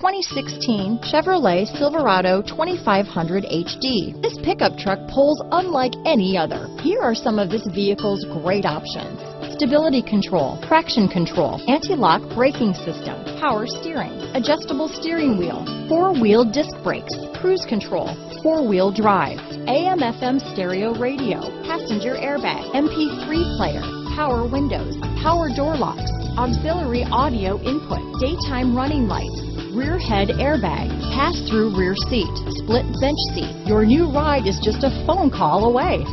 2016 Chevrolet Silverado 2500 HD. This pickup truck pulls unlike any other. Here are some of this vehicle's great options. Stability control, traction control, anti-lock braking system, power steering, adjustable steering wheel, four-wheel disc brakes, cruise control, four-wheel drive, AM FM stereo radio, passenger airbag, MP3 player, power windows, power door locks, auxiliary audio input, daytime running lights, rear head airbag, pass-through rear seat, split bench seat. Your new ride is just a phone call away.